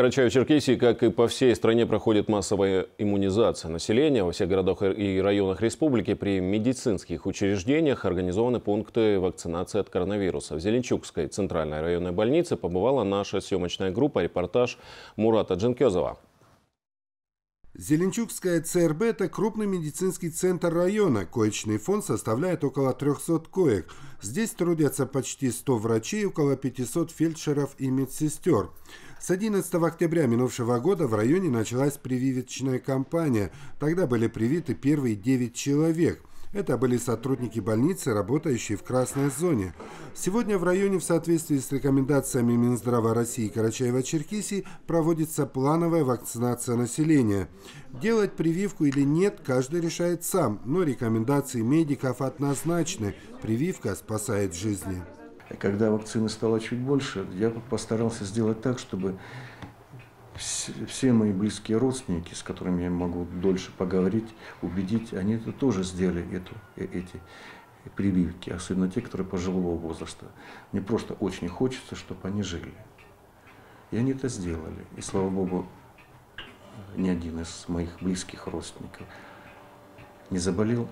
Карачаево-Черкесии, как и по всей стране, проходит массовая иммунизация населения. Во всех городах и районах республики при медицинских учреждениях организованы пункты вакцинации от коронавируса. В Зеленчукской центральной районной больнице побывала наша съемочная группа. Репортаж Мурата Джинкезова. Зеленчукская ЦРБ – это крупный медицинский центр района. Коечный фонд составляет около 300 коек. Здесь трудятся почти 100 врачей, около 500 фельдшеров и медсестер. С 11 октября минувшего года в районе началась прививочная кампания. Тогда были привиты первые 9 человек. Это были сотрудники больницы, работающие в красной зоне. Сегодня в районе в соответствии с рекомендациями Минздрава России и Карачаева-Черкесии проводится плановая вакцинация населения. Делать прививку или нет, каждый решает сам, но рекомендации медиков однозначны. Прививка спасает жизни. Когда вакцины стало чуть больше, я постарался сделать так, чтобы все мои близкие родственники, с которыми я могу дольше поговорить, убедить, они это тоже сделали эту, э, эти прививки, особенно те, которые пожилого возраста. Мне просто очень хочется, чтобы они жили. И они это сделали. И слава богу, ни один из моих близких родственников не заболел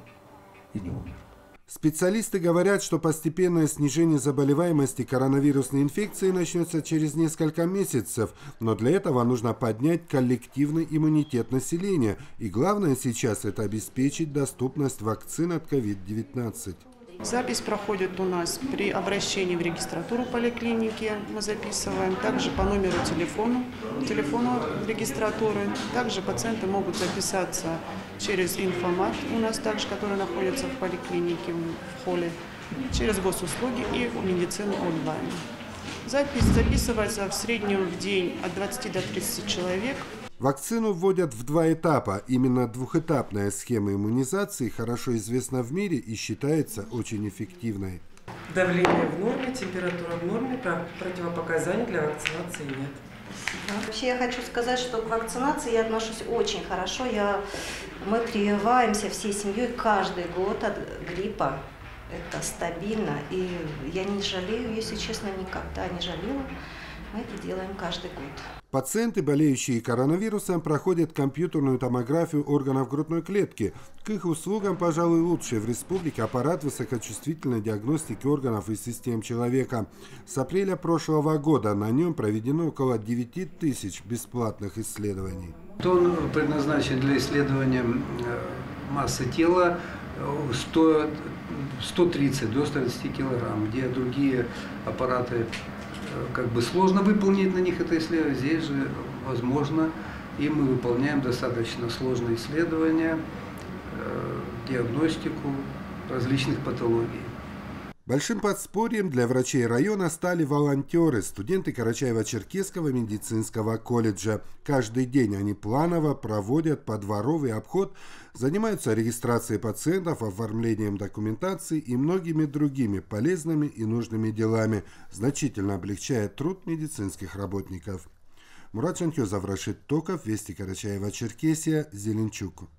и не умер. Специалисты говорят, что постепенное снижение заболеваемости коронавирусной инфекцией начнется через несколько месяцев, но для этого нужно поднять коллективный иммунитет населения, и главное сейчас это обеспечить доступность вакцин от COVID-19. Запись проходит у нас при обращении в регистратуру поликлиники. Мы записываем также по номеру телефона, телефону регистратуры. Также пациенты могут записаться через информат у нас также, который находится в поликлинике, в холле, через госуслуги и медицину онлайн. Запись записывается в среднем в день от 20 до 30 человек. Вакцину вводят в два этапа. Именно двухэтапная схема иммунизации хорошо известна в мире и считается очень эффективной. Давление в норме, температура в норме, противопоказаний для вакцинации нет. Вообще я хочу сказать, что к вакцинации я отношусь очень хорошо. Я, мы прививаемся всей семьей каждый год от гриппа. Это стабильно. И я не жалею, если честно, никогда не жалела. Мы это делаем каждый год. Пациенты, болеющие коронавирусом, проходят компьютерную томографию органов грудной клетки. К их услугам, пожалуй, лучший в республике аппарат высокочувствительной диагностики органов и систем человека. С апреля прошлого года на нем проведено около 9 тысяч бесплатных исследований. Он предназначен для исследования э, массы тела 100, э, 130 до 130 килограмм, где другие аппараты как бы сложно выполнить на них это исследование, здесь же возможно, и мы выполняем достаточно сложные исследования, э, диагностику различных патологий. Большим подспорьем для врачей района стали волонтеры, студенты Карачаева-Черкесского медицинского колледжа. Каждый день они планово проводят подворовый обход, занимаются регистрацией пациентов, оформлением документации и многими другими полезными и нужными делами, значительно облегчая труд медицинских работников. Мурат Чанкезов, Рашид Токов, Вести Карачаева-Черкесия, Зеленчук.